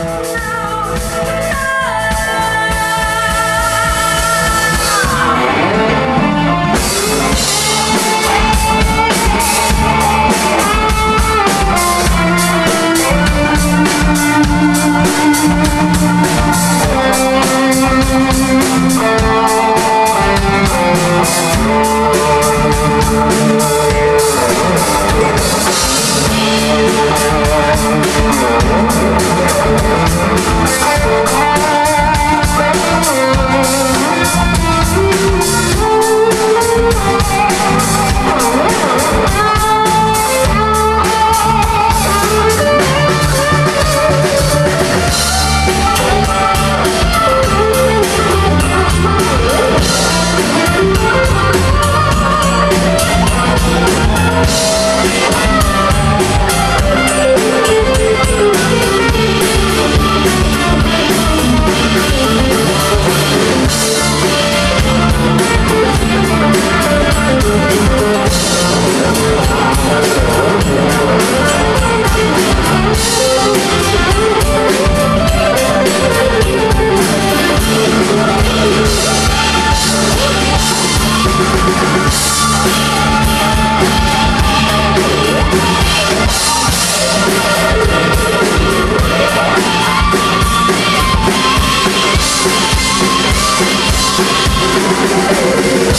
Bye.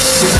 Música